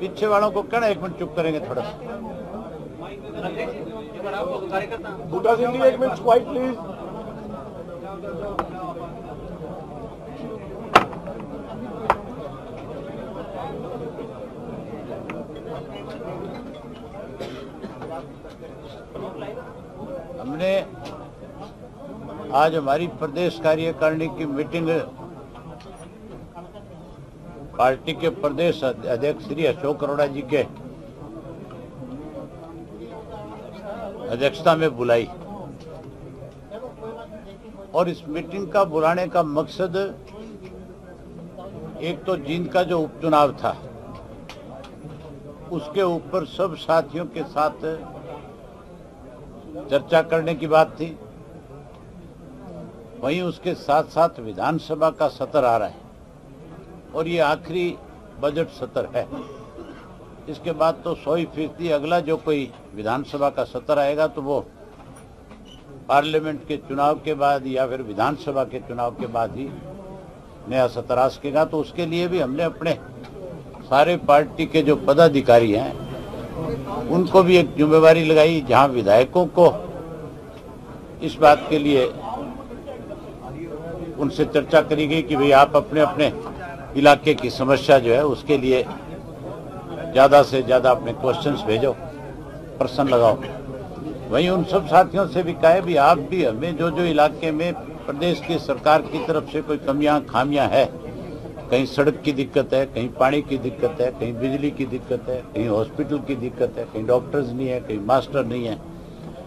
पीछे वालों को कहना एक मिनट चुप करेंगे थोड़ा सा। बूटा सिंह जी एक मिनट क्वाइट प्लीज़ हमने आज हमारी प्रदेश कार्यकारिणी की मीटिंग पार्टी के प्रदेश अध्यक्ष श्री अशोक अरोड़ा जी के अध्यक्षता में बुलाई। और इस मीटिंग का बुलाने का मकसद एक तो जींद का जो उपचुनाव था, उसके ऊपर सब साथियों के साथ चर्चा करने की बात थी। वहीं उसके साथ साथ विधानसभा का सत्र आ रहा है। और ये आखिरी बजट सत्र है। इसके बाद तो सौ ही फ़ीसदी अगला जो कोई विधानसभा का सत्र आएगा तो वो पार्लियामेंट के चुनाव के बाद या फिर विधानसभा के चुनाव के बाद ही नया सत्र आ सकेगा तो उसके लिए भी हमने अपने सारे पार्टी के जो पदाधिकारी हैं, उनको भी एक जिम्मेवारी लगाई, जहाँ विधायकों को इस बात के लिए उनसे चर्चा करी गई कि भाई आप अपने अपने इलाके की समस्या जो है, उसके लिए ज़्यादा से ज़्यादा अपने क्वेश्चंस भेजो, प्रश्न लगाओ। वहीं उन सब साथियों से भी कहे भी, आप भी हमें जो जो इलाके में प्रदेश की सरकार की तरफ़ से कोई कमियाँ, खामियाँ है, कहीं सड़क की दिक्कत है, कहीं पानी की दिक्कत है, कहीं बिजली की दिक्कत है, कहीं हॉस्पिटल की दिक्कत है, कहीं डॉक्टर्स नहीं है, कहीं मास्टर नहीं है,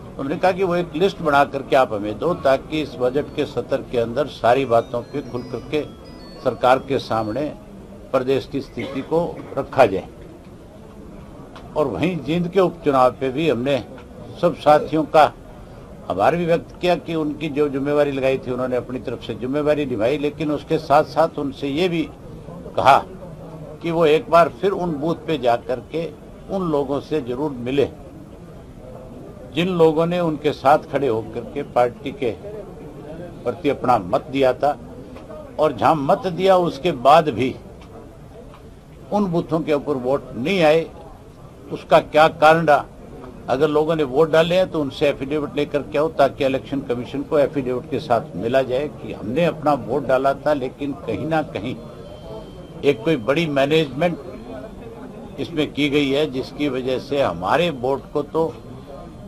उन्होंने कहा कि वो एक लिस्ट बना करके आप हमें दो, ताकि इस बजट के सत्र के अंदर सारी बातों पे खुल करके सरकार के सामने प्रदेश की स्थिति को रखा जाए। और वहीं जींद के उपचुनाव पे भी हमने सब साथियों का आभार भी व्यक्त किया कि उनकी जो जिम्मेवारी लगाई थी, उन्होंने अपनी तरफ़ से जिम्मेवारी निभाई, लेकिन उसके साथ साथ उनसे ये भी कहा कि वो एक बार फिर उन बूथ पे जाकर के उन लोगों से ज़रूर मिले, जिन लोगों ने उनके साथ खड़े होकर के पार्टी के प्रति अपना मत दिया था। और जहाँ मत दिया उसके बाद भी। उन बूथों के ऊपर वोट नहीं आए। उसका क्या कारण रहा? अगर लोगों ने वोट डाले हैं तो उनसे एफिडेविट लेकर के आओ ताकि इलेक्शन कमीशन को एफिडेविट के साथ मिला जाए कि हमने अपना वोट डाला था, लेकिन कहीं ना कहीं एक कोई बड़ी मैनेजमेंट इसमें की गई है, जिसकी वजह से हमारे वोट को तो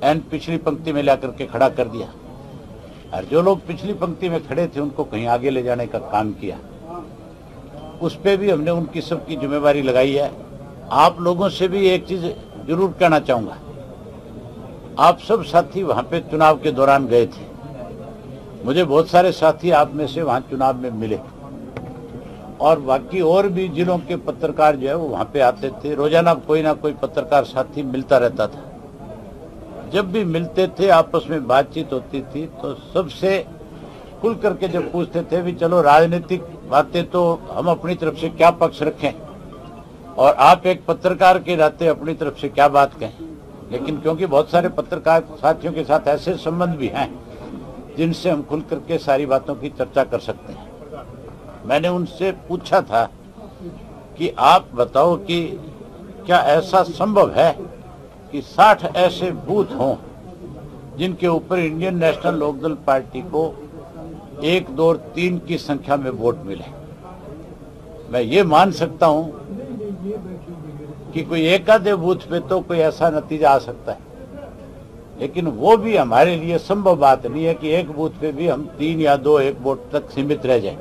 एन पिछली पंक्ति में ला करके खड़ा कर दिया। और जो लोग पिछली पंक्ति में खड़े थे, उनको कहीं आगे ले जाने का काम किया। उस पर भी हमने उनकी सबकी जिम्मेवारी लगाई है। आप लोगों से भी एक चीज़ ज़रूर कहना चाहूँगा। आप सब साथी वहाँ पे चुनाव के दौरान गए थे। मुझे बहुत सारे साथी आप में से वहाँ चुनाव में मिले। और बाकी और भी जिलों के पत्रकार जो है, वो वहाँ पे आते थे। रोज़ाना कोई ना कोई पत्रकार साथी मिलता रहता था। जब भी मिलते थे, आपस में बातचीत होती थी तो सबसे खुल करके जब पूछते थे भी, चलो, राजनीतिक बातें तो हम अपनी तरफ़ से क्या पक्ष रखें? और आप एक पत्रकार के नाते अपनी तरफ़ से क्या बात कहें? लेकिन क्योंकि बहुत सारे पत्रकार साथियों के साथ ऐसे संबंध भी हैं, जिनसे हम खुल करके सारी बातों की चर्चा कर सकते हैं। मैंने उनसे पूछा था कि आप बताओ कि क्या ऐसा संभव है कि 60 ऐसे बूथ हों जिनके ऊपर इंडियन नेशनल लोकदल पार्टी को एक, दो और तीन की संख्या में वोट मिले। मैं ये मान सकता हूँ कि कोई एक आधे बूथ पे तो कोई ऐसा नतीजा आ सकता है। लेकिन वो भी हमारे लिए संभव बात नहीं है कि एक बूथ पे भी हम तीन या दो एक वोट तक सीमित रह जाए।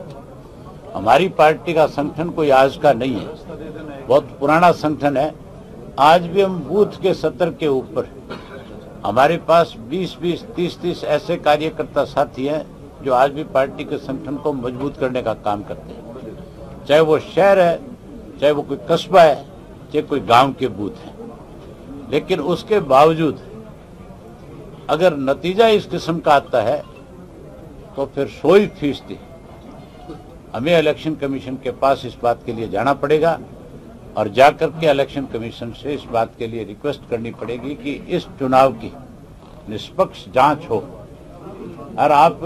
हमारी पार्टी का संगठन कोई आज का नहीं है। बहुत पुराना संगठन है। आज भी हम बूथ के सत्र के ऊपर हमारे पास 20-20, 30-30 ऐसे कार्यकर्ता साथी हैं जो आज भी पार्टी के संगठन को मज़बूत करने का काम करते हैं। चाहे वो शहर है चाहे वो कोई कस्बा है चाहे कोई गाँव के बूथ है। लेकिन उसके बावजूद अगर नतीजा इस किस्म का आता है तो फिर सोई फ़ीसदी हमें इलेक्शन कमीशन के पास इस बात के लिए जाना पड़ेगा और जाकर के इलेक्शन कमीशन से इस बात के लिए रिक्वेस्ट करनी पड़ेगी कि इस चुनाव की निष्पक्ष जाँच हो। और आप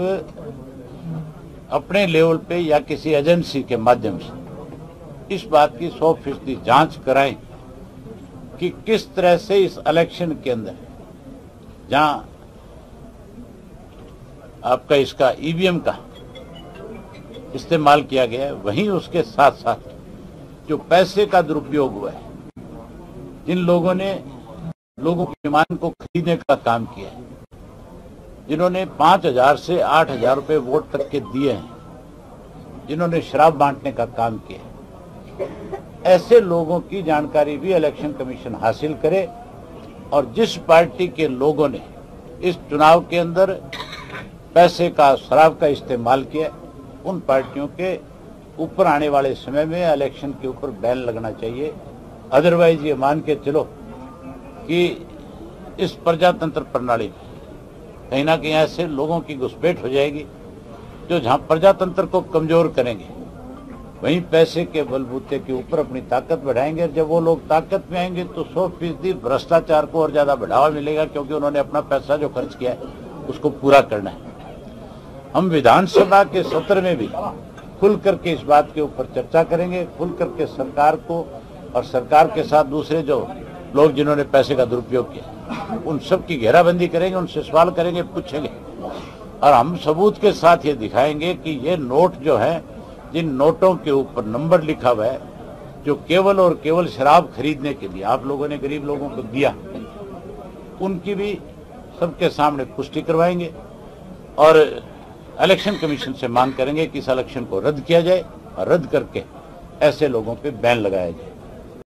अपने लेवल पे या किसी एजेंसी के माध्यम से इस बात की सौ फ़ीसदी जाँच कराएँ कि किस तरह से इस इलेक्शन के अंदर जहाँ आपका इसका ईवीएम का इस्तेमाल किया गया है, वहीं उसके साथ साथ जो पैसे का दुरुपयोग हुआ है, जिन लोगों ने लोगों के ईमान को खरीदने का काम किया है, जिन्होंने पाँच हज़ार से आठ हज़ार रुपए वोट तक के दिए हैं, जिन्होंने शराब बांटने का काम किया है। ऐसे लोगों की जानकारी भी इलेक्शन कमीशन हासिल करे और जिस पार्टी के लोगों ने इस चुनाव के अंदर पैसे का, शराब का इस्तेमाल किया, उन पार्टियों के ऊपर आने वाले समय में इलेक्शन के ऊपर बैन लगना चाहिए। अदरवाइज़ ये मान के चलो कि इस प्रजातंत्र प्रणाली में कहीं ना कहीं ऐसे लोगों की घुसपैठ हो जाएगी जो जहाँ प्रजातंत्र को कमज़ोर करेंगे, वहीं पैसे के बलबूते के ऊपर अपनी ताकत बढ़ाएँगे। जब वो लोग ताकत में आएँगे तो सौ फ़ीसदी भ्रष्टाचार को और ज़्यादा बढ़ावा मिलेगा क्योंकि उन्होंने अपना पैसा जो खर्च किया है, उसको पूरा करना है। हम विधानसभा के सत्र में भी खुल करके इस बात के ऊपर चर्चा करेंगे, खुल करके सरकार को और सरकार के साथ दूसरे जो लोग जिन्होंने पैसे का दुरुपयोग किया, उन सब की घेराबंदी करेंगे, उनसे सवाल करेंगे, पूछेंगे। और हम सबूत के साथ ये दिखाएँगे कि ये नोट जो है, जिन नोटों के ऊपर नंबर लिखा हुआ है, जो केवल और केवल शराब खरीदने के लिए आप लोगों ने, गरीब लोगों को दिया, उनकी भी सबके सामने पुष्टि करवाएँगे। और इलेक्शन कमीशन से मांग करेंगे कि इस इलेक्शन को रद्द किया जाए और रद्द करके ऐसे लोगों पे बैन लगाया जाए।